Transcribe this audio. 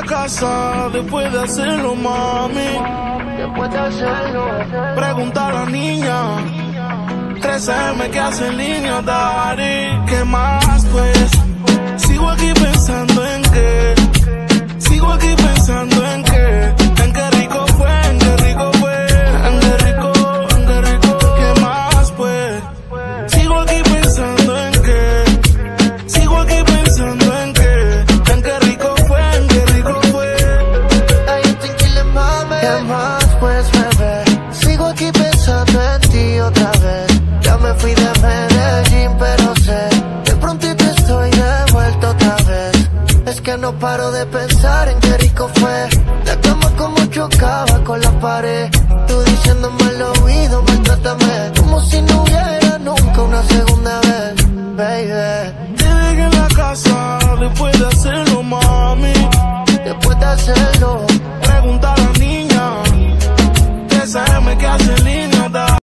la casa después de hacerlo, mami. Después de hacerlo, Pregunta a la niña. 13M que hace en línea, Dari. ¿Qué más, pues? después bebé. Sigo aquí pensando en ti otra vez. Ya me fui de Medellín, pero sé. De pronto te estoy de vuelta otra vez. Es que no paro de pensar en qué rico fue. La cama como chocaba con la pared. Tú diciéndome al oído, maltrátame. Como si no hubiera nunca una segunda vez, baby. Te dejé en la casa, después de hacerlo, mami. Después de hacerlo. sabemos que hace